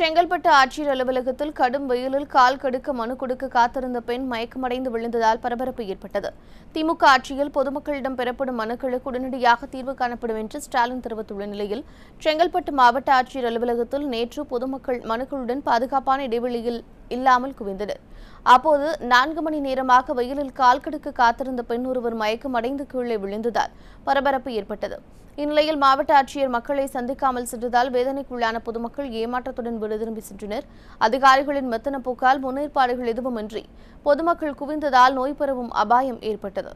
செங்கல்பட்டு ஆட்சியர் அலுவலகத்தில் கடும் வெயிலில் கால் கடுக்க மனு கொடுக்க காத்திருந்த பெண் மயக்கமடைந்து விழுந்ததால் பரபரப்பு ஏற்பட்டது. திமுக ஆட்சியில் பொதுமக்களிடம் பெறப்படும் மனுக்களுக்கு உடனடியாக தீர்வு காணப்படும் என்று ஸ்டாலின் தெரிவித்துள்ள நிலையில் செங்கல்பட்டு மாவட்ட ஆட்சியர் அலுவலகத்தில் நேற்று பொதுமக்கள் மனுக்களுடன் பாதுகாப்பான இடைவெளியில் இல்லாமல் குவிந்தனர் அப்போது நான்கு மணி நேரமாக வெயிலில் கால் கடுக்க காத்திருந்த பெண் ஒருவர் மயக்கம் அடைந்து கீழே விழுந்ததால் பரபரப்பு ஏற்பட்டது. இந்நிலையில் மாவட்ட ஆட்சியர் மக்களை சந்திக்காமல் சென்றதால் வேதனைக்குள்ளான பொதுமக்கள் ஏமாற்றத்துடன் வீடு திரும்பி சென்றனர். அதிகாரிகளின் மெத்தன போக்கால் முன்னேற்பாடுகள் எதுவுமின்றி. பொதுமக்கள் குவிந்ததால் நோய் பரவும் அபாயம் ஏற்பட்டது.